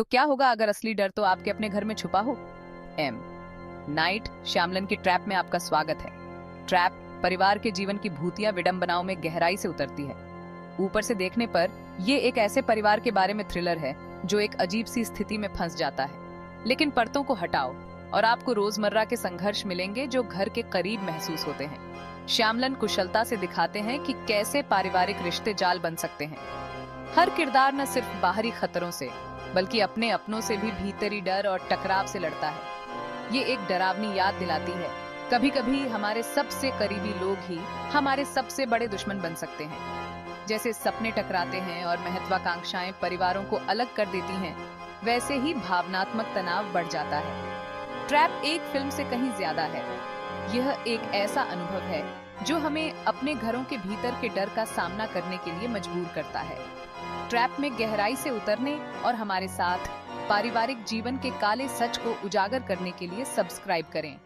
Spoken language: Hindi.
तो क्या होगा अगर असली डर तो आपके अपने घर में छुपा हो? एम नाइट श्यामलन की ट्रैप में आपका स्वागत है। ट्रैप परिवार के जीवन की भूतिया विडंबनाओं में गहराई से उतरती है। ऊपर से देखने पर, ये एक ऐसे परिवार के बारे में थ्रिलर है, जो एक अजीब सी स्थिति में फंस जाता है। लेकिन परतों को हटाओ, और आपको रोज़मर्रा के संघर्ष मिलेंगे जो घर के करीब महसूस होते हैं। श्यामलन कुशलता से दिखाते हैं कि कैसे पारिवारिक रिश्ते जाल बन सकते हैं। हर किरदार न सिर्फ़ बाहरी खतरों से बल्कि अपने अपनों से भी भीतरी डर और टकराव से लड़ता है। ये एक डरावनी याद दिलाती है। कभी कभी हमारे सबसे करीबी लोग ही हमारे सबसे बड़े दुश्मन बन सकते हैं। जैसे सपने टकराते हैं और महत्वाकांक्षाएँ परिवारों को अलग कर देती हैं, वैसे ही भावनात्मक तनाव बढ़ जाता है। ट्रैप एक फ़िल्म से कहीं ज़्यादा है। यह एक ऐसा अनुभव है जो हमें अपने घरों के भीतर के डर का सामना करने के लिए मजबूर करता है। ट्रैप में गहराई से उतरने और हमारे साथ पारिवारिक जीवन के काले सच को उजागर करने के लिए सब्सक्राइब करें।